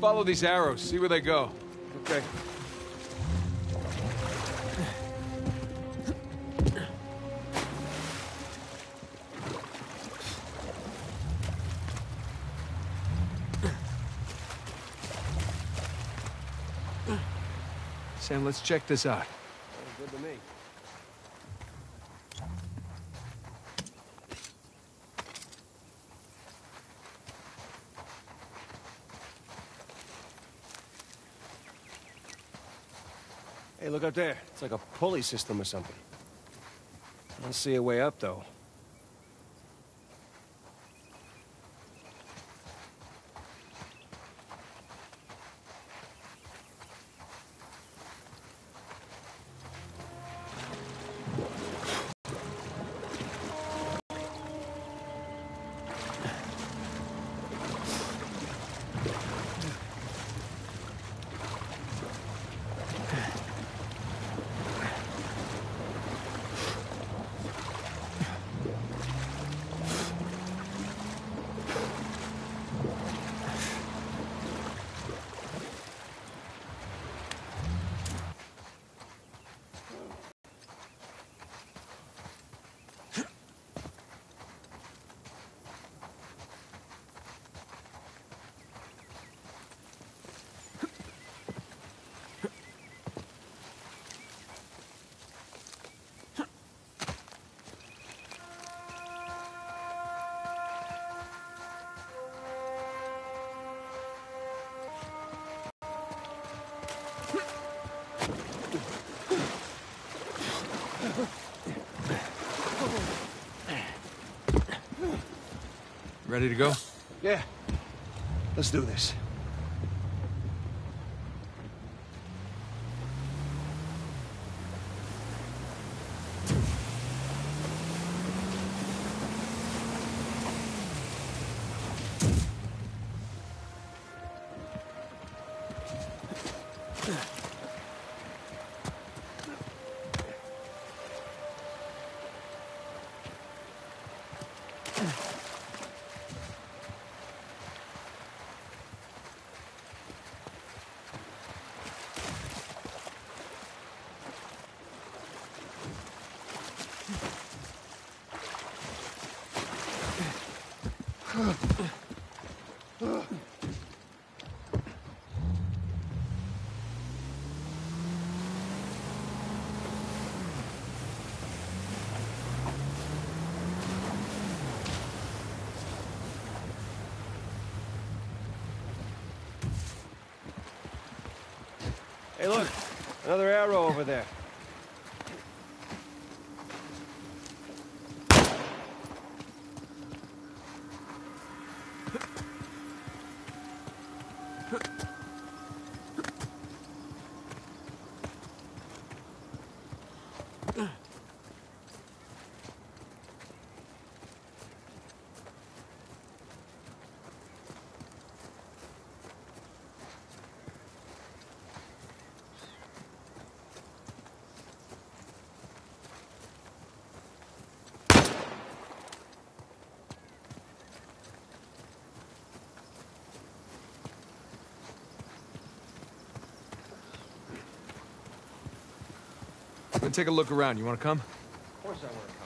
follow these arrows, see where they go. Okay. Sam, let's check this out. Good to me. Up there. It's like a pulley system or something. I don't see a way up, though. Ready to go? Yeah. Let's do this. Hey, look. Another arrow over there. I'm take a look around. You wanna come? Of course I want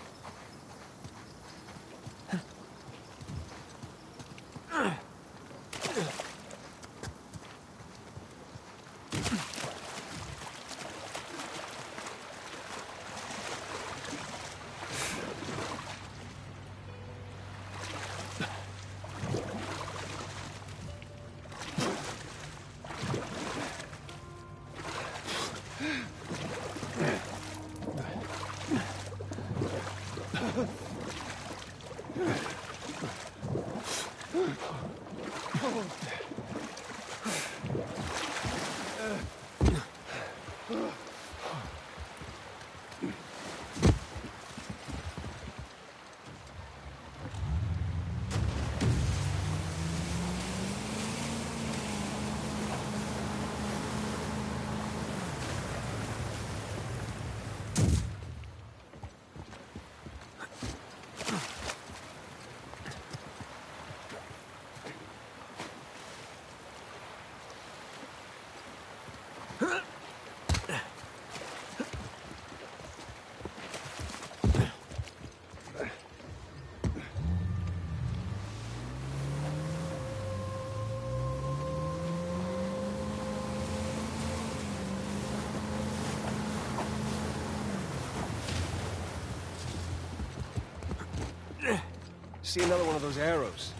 See another one of those arrows.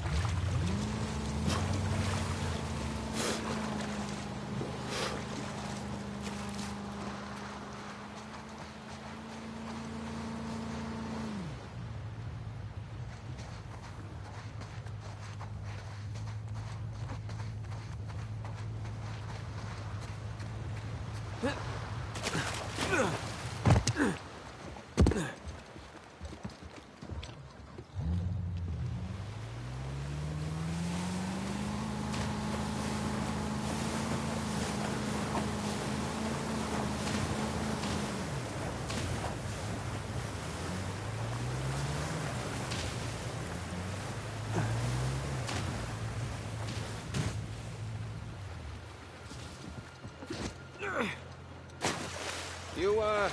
You, uh,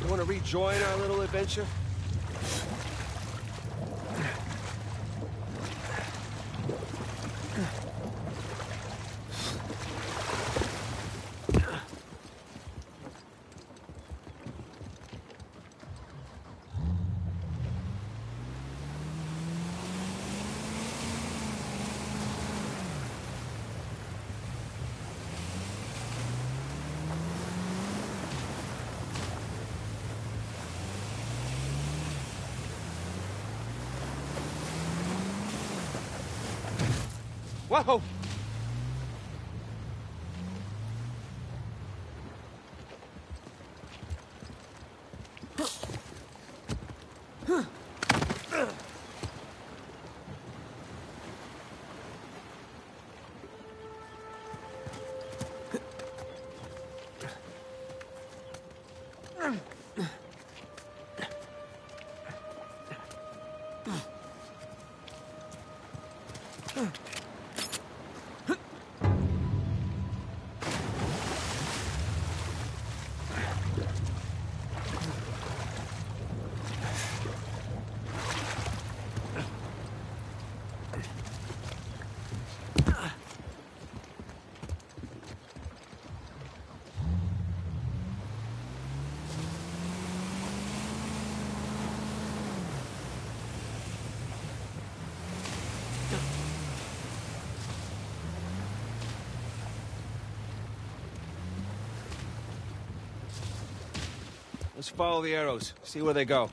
you want to rejoin our little adventure? Whoa! Follow the arrows, see where they go.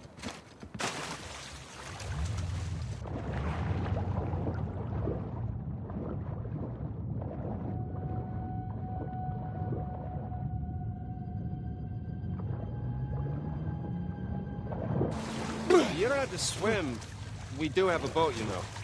You don't have to swim. We do have a boat, you know.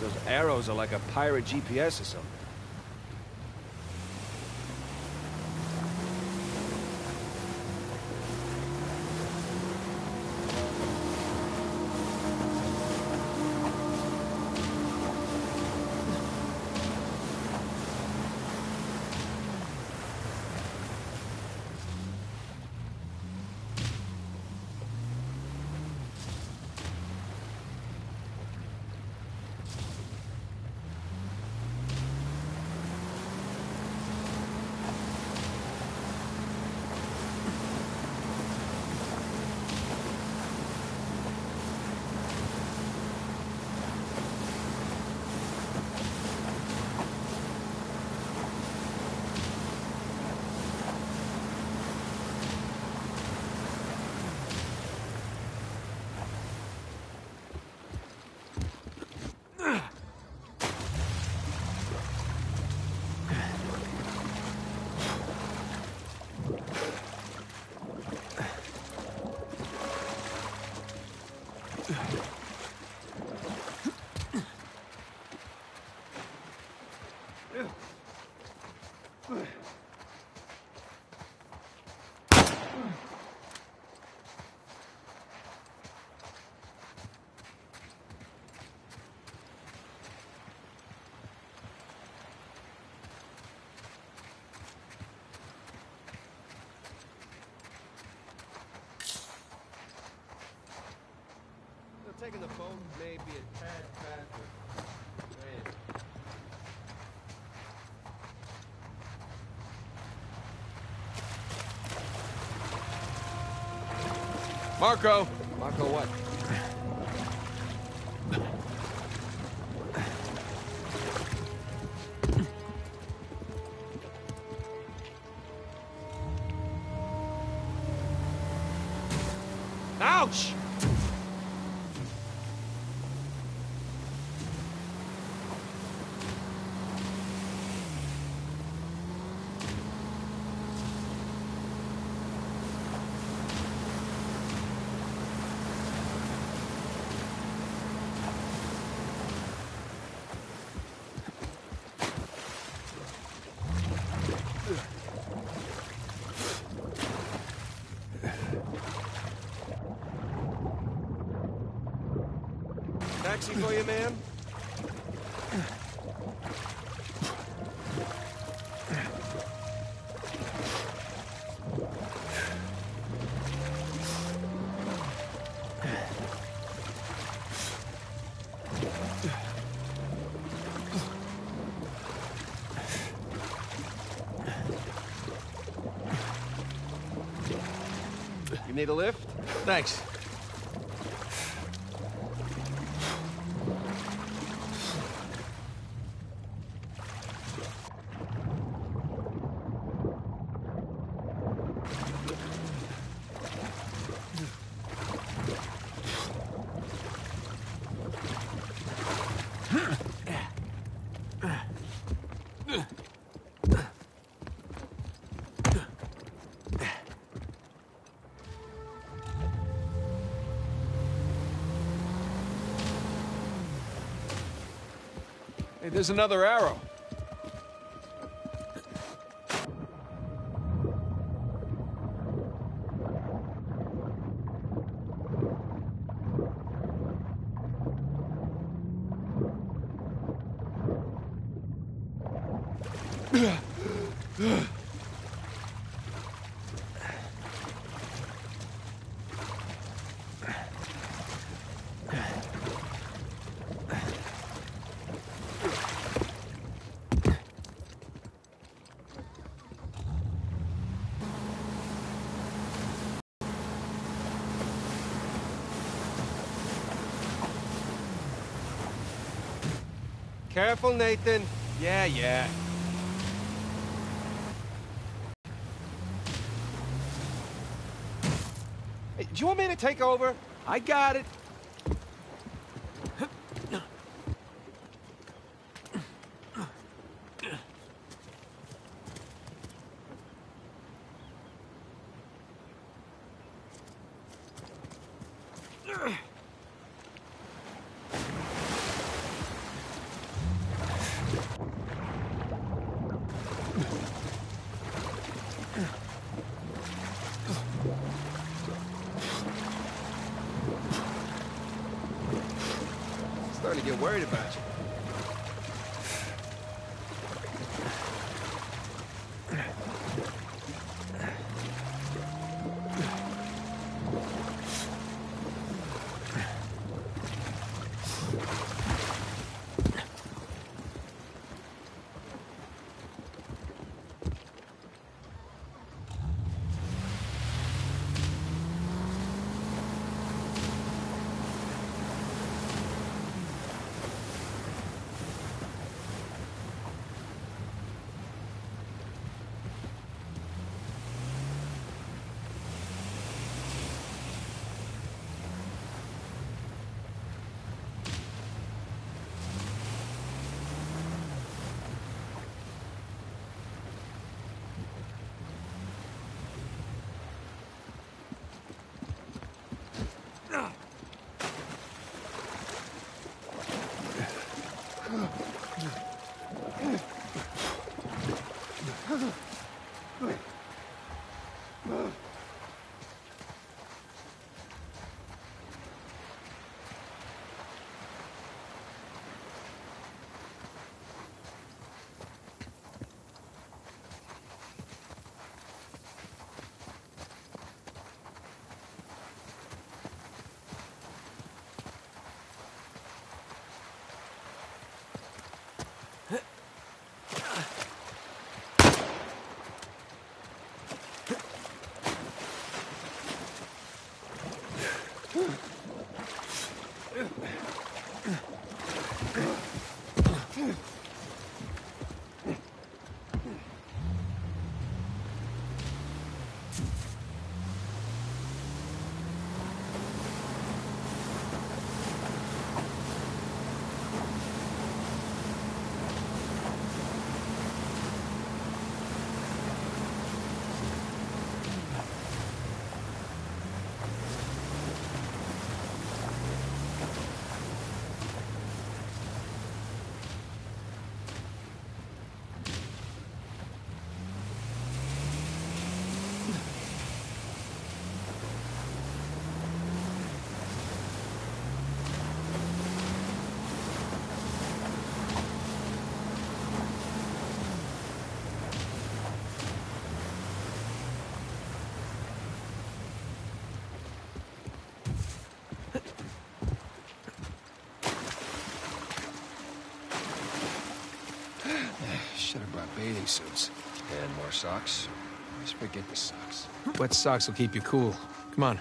Those arrows are like a pirate GPS or something. Taking the phone may be a tad faster. Man. Marco! Marco, what? Need a lift? Thanks. There's another arrow. Careful, Nathan. Yeah, yeah. Hey, do you want me to take over? I got it. Worried about bathing suits. And more socks. Let's forget the socks. Wet socks will keep you cool. Come on.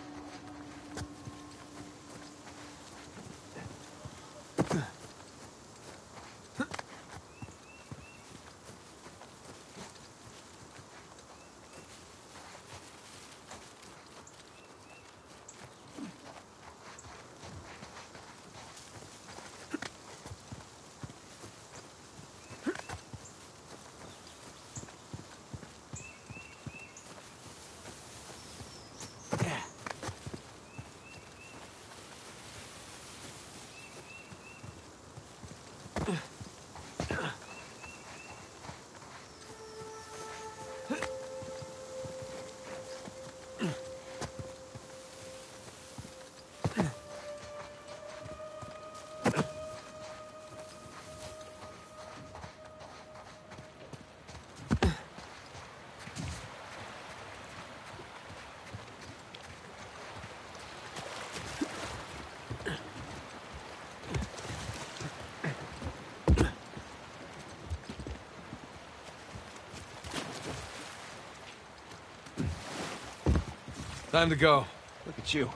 Time to go. Look at you.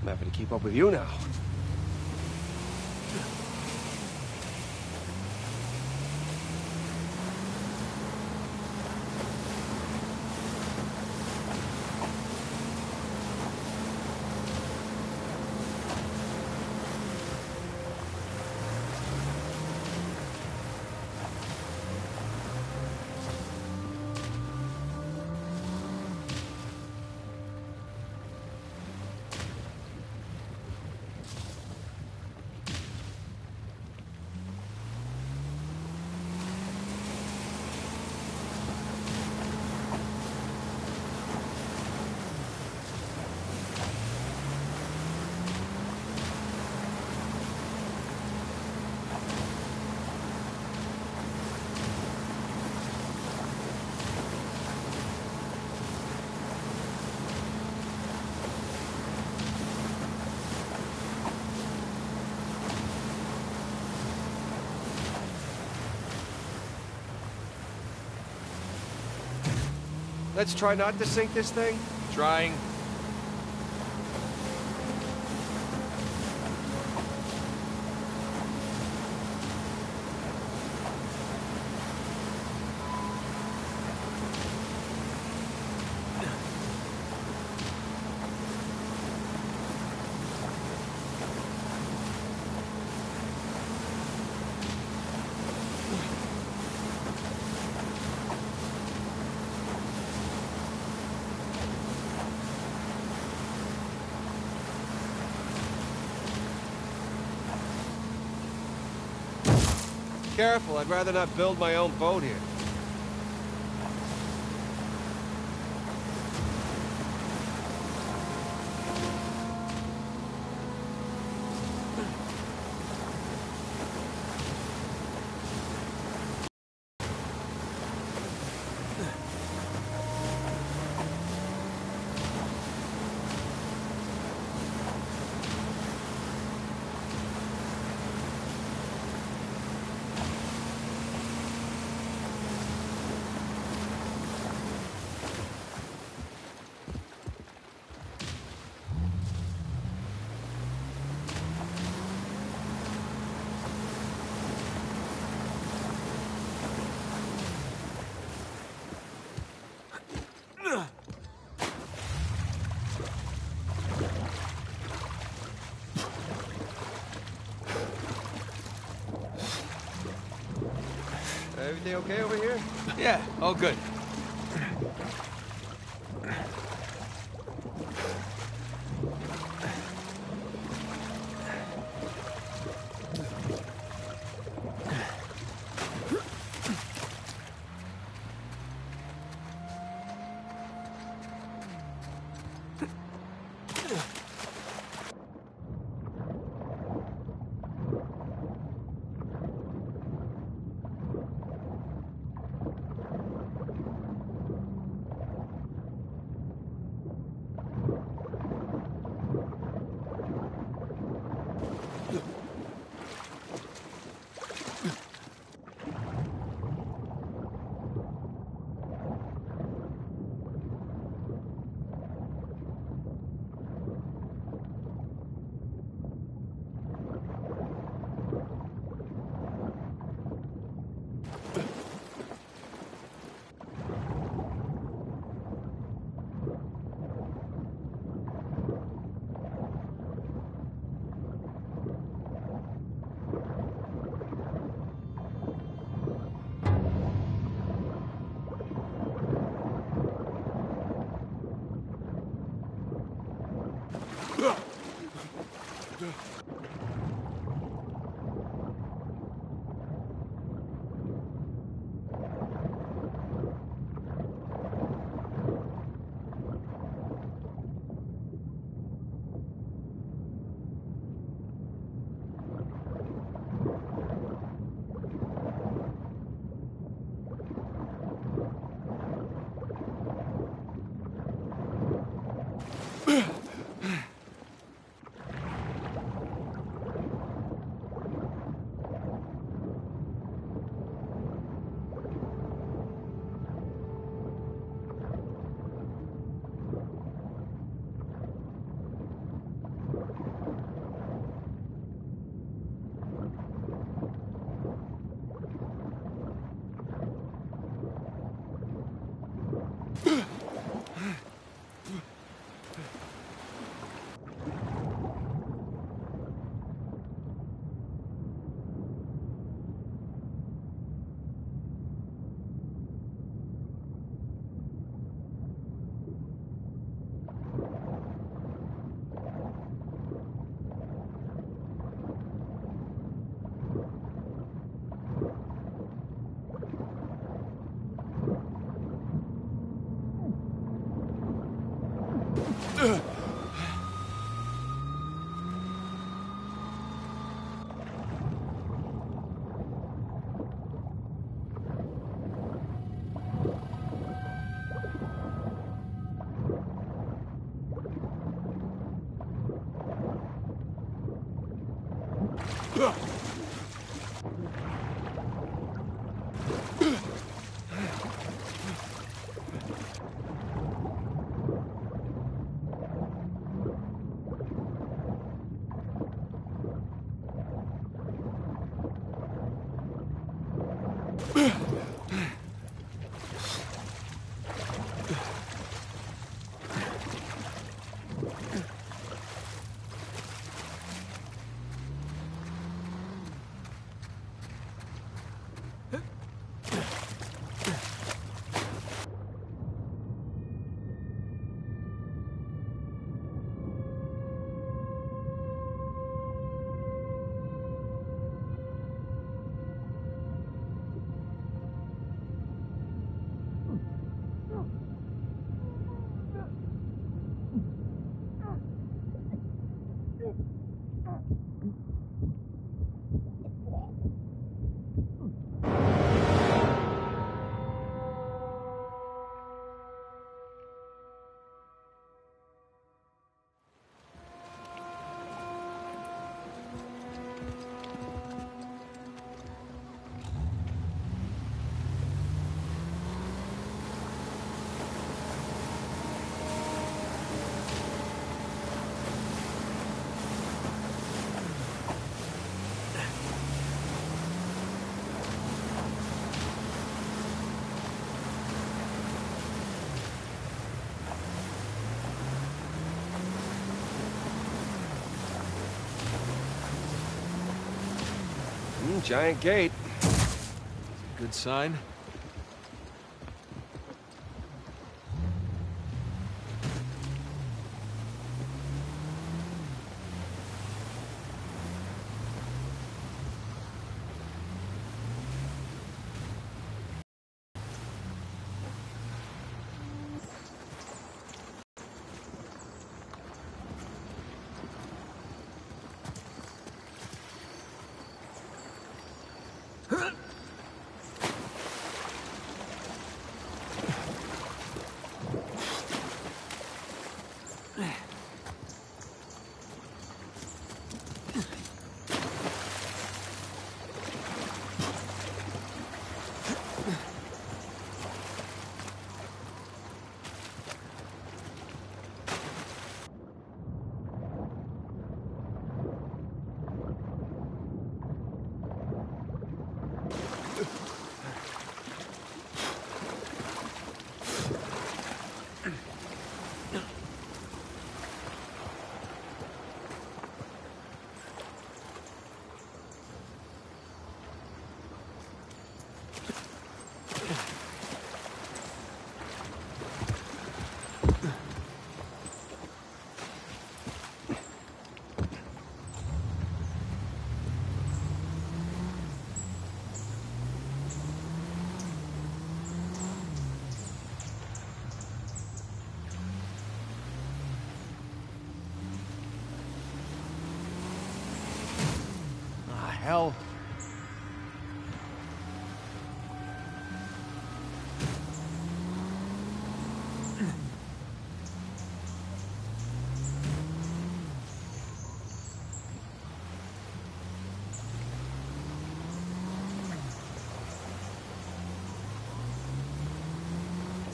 I'm happy to keep up with you now. Let's try not to sink this thing. Trying. Careful, I'd rather not build my own boat here. Okay over here? Yeah, all good. Giant gate. Good sign.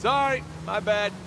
Sorry, my bad.